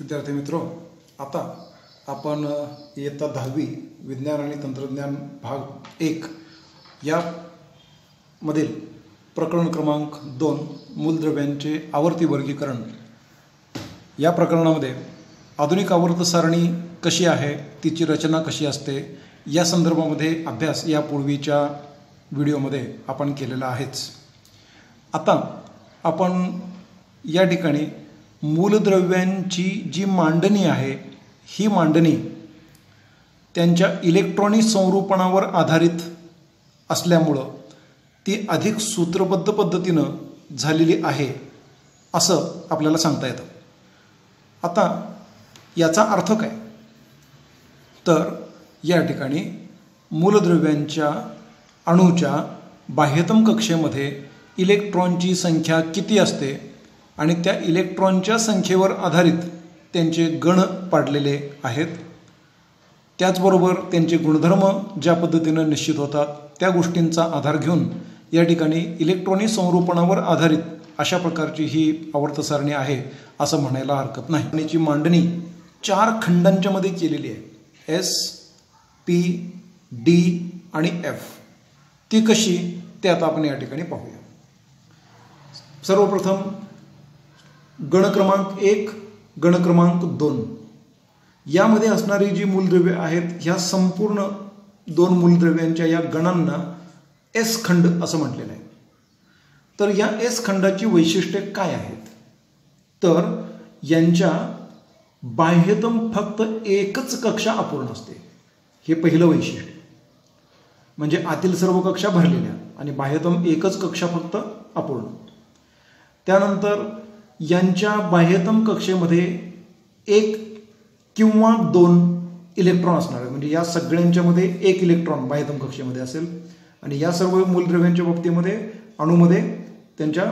विद्यार्थी मित्र आता आपण इयत्ता दहावी विज्ञान आणि तंत्रज्ञान भाग एक या मधील प्रकरण क्रमांक दोन मूलद्रव्यांचे आवर्ती वर्गीकरण. या प्रकरणामध्ये आधुनिक आवर्त सारणी कशी आहे तिची रचना कशी असते या संदर्भामध्ये अभ्यास यापूर्वीच्या व्हिडिओमध्ये आपण केलेला आहेच. आता आपण या ठिकाणी मूलद्रव्यांची जी मांडणी आहे ही मांडणी त्यांच्या इलेक्ट्रॉनिक संरूपणावर आधारित असल्यामुळं ती अधिक सूत्रबद्ध पद्धतीनं झालेली आहे असं आपल्याला सांगता येतं. आता याचा अर्थ काय? तर या ठिकाणी मूलद्रव्यांच्या अणूच्या बाह्यतम कक्षेमध्ये इलेक्ट्रॉनची संख्या किती असते? आणि त्या इलेक्ट्रॉनच्या संख्येवर आधारित त्यांचे गण पाडलेले आहेत. त्याचबरोबर त्यांचे गुणधर्म ज्या पद्धतीनं निश्चित होतात त्या गोष्टींचा आधार घेऊन या ठिकाणी इलेक्ट्रॉनिक संरूपणावर आधारित अशा प्रकारची ही आवर्तसारणी आहे असं म्हणायला हरकत नाही. आणि मांडणी चार खंडांच्या मध्ये केलेली आहे. एस पी डी आणि एफ. ती कशी? ते आता आपण या ठिकाणी पाहूया. सर्वप्रथम गण क्रमांक एक गणक्रमांक दोन. यामध्ये असणारी जी मूलद्रव्ये आहेत ह्या संपूर्ण दोन मूलद्रव्यांच्या या गणांना एस खंड असं म्हटलेलं आहे. तर या एस खंडाची वैशिष्ट्ये काय आहेत? तर यांच्या बाह्यतम फक्त एकच कक्षा अपूर्ण असते. हे पहिलं वैशिष्ट्य. म्हणजे आतील सर्व कक्षा भरलेल्या आणि बाह्यतम एकच कक्षा फक्त अपूर्ण. त्यानंतर यांच्या बाह्यतम कक्षेमध्ये एक किंवा दोन इलेक्ट्रॉन असणार आहे म्हणजे या सगळ्यांच्यामध्ये एक इलेक्ट्रॉन बाह्यतम कक्षेमध्ये असेल. आणि या सर्व मूलद्रव्यांच्या बाबतीमध्ये अणूमध्ये त्यांच्या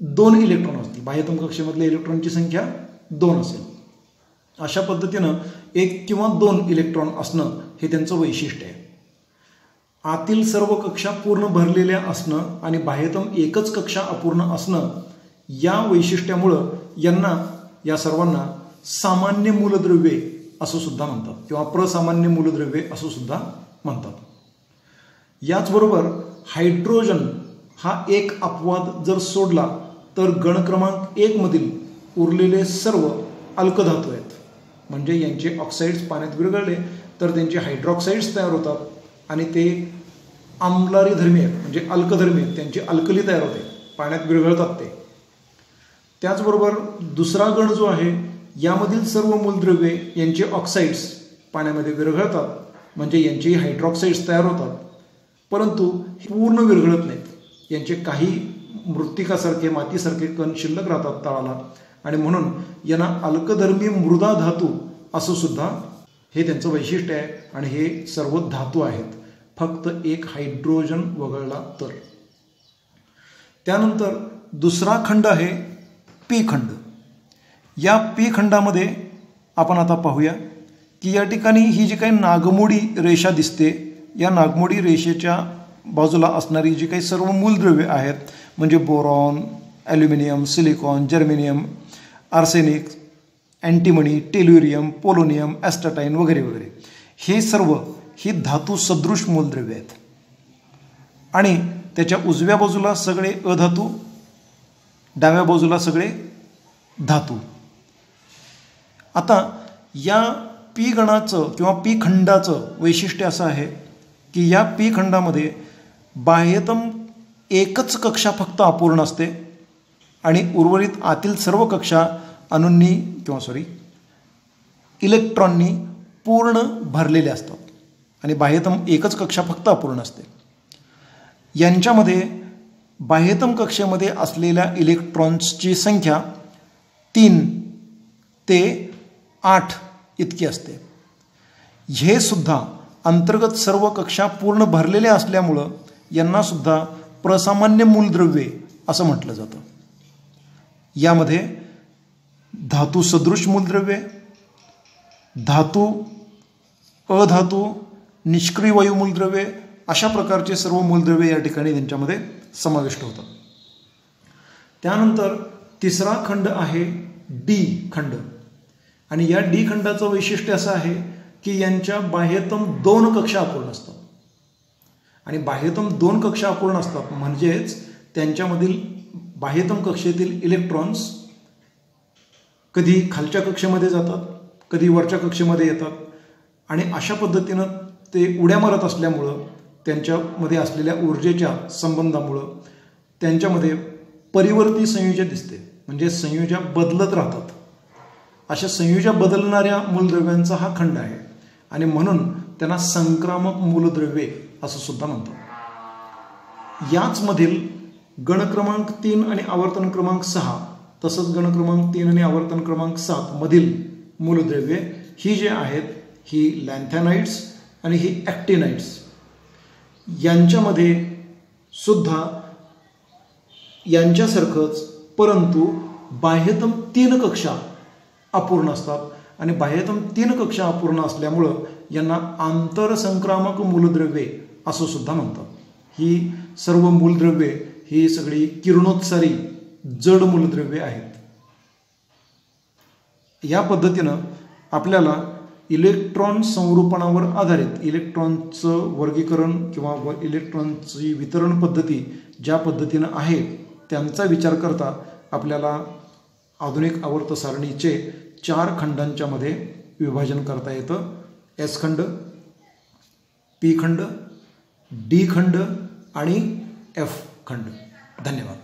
दोन इलेक्ट्रॉन असतील. बाह्यतम कक्षेमधल्या इलेक्ट्रॉनची संख्या दोन असेल. अशा पद्धतीनं एक किंवा दोन इलेक्ट्रॉन असणं हे त्यांचं वैशिष्ट्य आहे. आतील सर्व कक्षा पूर्ण भरलेल्या असणं आणि बाह्यतम एकच कक्षा अपूर्ण असणं या वैशिष्ट्यामुळं यांना या सर्वांना सामान्य मूलद्रव्ये असं सुद्धा म्हणतात. किंवा प्रसामान्य मूलद्रव्ये असं सुद्धा म्हणतात. याचबरोबर हायड्रोजन हा एक अपवाद जर सोडला तर गण क्रमांक एक मधील उरलेले सर्व अल्कधातू आहेत. म्हणजे यांचे ऑक्साईड्स पाण्यात विरघळले तर त्यांचे हायड्रॉक्साईड्स तयार होतात आणि ते आम्लारी धर्मी आहेत. म्हणजे अल्कधर्मी आहेत. त्यांची अल्कली तयार होते. पाण्यात विरघळतात ते. त्याचबरोबर दुसरा गण जो आहे यामधील सर्व मूलद्रव्ये यांचे ऑक्साईड्स पाण्यामध्ये विरघळतात. म्हणजे यांचेही हायड्रॉक्साईड्स तयार होतात. परंतु पूर्ण विरघळत नाहीत. यांचे काही मृत्तिकासारखे मातीसारखे कण शिल्लक राहतात तळाला. आणि म्हणून यांना अल्कधर्मी मृदा धातू असं सुद्धा हे त्यांचं वैशिष्ट्य आहे आणि हे सर्व धातू आहेत. फक्त एक हायड्रोजन वगळला तर. त्यानंतर दुसरा खंड आहे पी खंड. या पी खंडामध्ये आपण आता पाहूया की या ठिकाणी ही जी काही नागमोडी रेषा दिसते या नागमोडी रेषेच्या बाजूला असणारी जी काही सर्व मूलद्रव्ये आहेत म्हणजे boron aluminium silicon germanium arsenic antimony tellurium polonium astatine वगैरे वगैरे हे सर्व ही धातू सदृश मूलद्रव्ये आहेत. आणि त्याच्या उजव्या बाजूला सगळे अधातू डाव्या बाजूला सगळे धातू. आता या पी गणाचं किंवा पी खंडाचं वैशिष्ट्य असं आहे की या पी खंडामध्ये बाह्यतम एकच कक्षा फक्त अपूर्ण असते आणि उर्वरित आतील सर्व कक्षा अणूंनी किंवा सॉरी इलेक्ट्रॉननी पूर्ण भरलेले असतात आणि बाह्यतम एकच कक्षा फक्त अपूर्ण असते. यांच्यामध्ये बाह्यतम कक्षेमध्ये असलेल्या इलेक्ट्रॉन्सची संख्या तीन ते आठ इतकी असते. हे सुद्धा अंतर्गत सर्व कक्षा पूर्ण भरलेल्या असल्यामुळं यांना सुद्धा प्रसामान्य मूलद्रव्ये असं म्हटलं जातं. यामध्ये धातू सदृश मूलद्रव्ये धातू अधातू निष्क्रिय वायू मूलद्रव्ये अशा प्रकारचे सर्व मूलद्रव्ये या ठिकाणी त्यांच्यामध्ये समाविष्ट होतात त्यानंतर तिसरा खंड आहे डी खंड. आणि या डी खंडाचं वैशिष्ट्य असं आहे की यांच्या बाह्यतम दोन कक्षा अपूर्ण असतात. आणि बाह्यतम दोन कक्षा अपूर्ण असतात म्हणजेच त्यांच्यामधील बाह्यतम कक्षेतील इलेक्ट्रॉन्स कधी खालच्या कक्षेमध्ये जातात कधी वरच्या कक्षेमध्ये येतात. आणि अशा पद्धतीनं ते उड्या मारत असल्यामुळं त्यांच्यामध्ये असलेल्या ऊर्जेच्या संबंधामुळं त्यांच्यामध्ये परिवर्ती संयोजन दिसते. म्हणजे संयोजा बदलत राहतात. अशा संयोजा बदलणाऱ्या मूलद्रव्यांचा हा खंड आहे. आणि म्हणून त्यांना संक्रामक मूलद्रव्ये असं सुद्धा म्हणतात. याचमधील गणक्रमांक तीन आणि आवर्तन क्रमांक सहा तसंच गणक्रमांक तीन आणि आवर्तन क्रमांक सात मधील मूलद्रव्ये ही जे आहेत ही लॅन्थॅनाइट्स आणि ही ॲक्टिनाइट्स यांच्यामध्ये सुद्धा यांच्यासारखंच परंतु बाह्यतम तीन कक्षा अपूर्ण असतात. आणि बाह्यतम तीन कक्षा अपूर्ण असल्यामुळं यांना आंतरसंक्रामक मूलद्रव्ये असं सुद्धा म्हणतात. ही सर्व मूलद्रव्ये ही सगळी किरणोत्सारी जड मूलद्रव्ये आहेत. या पद्धतीनं आपल्याला इलेक्ट्रॉन संरूपणावर आधारित इलेक्ट्रॉनचं वर्गीकरण किंवा व इलेक्ट्रॉनची वितरण पद्धती ज्या पद्धतीनं आहे त्यांचा विचार करता आपल्याला आधुनिक आवर्त सारणीचे चार खंडांच्यामध्ये विभाजन करता येतं. एस खंड पी खंड डी खंड आणि एफ खंड. धन्यवाद.